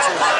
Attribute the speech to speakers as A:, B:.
A: 就 是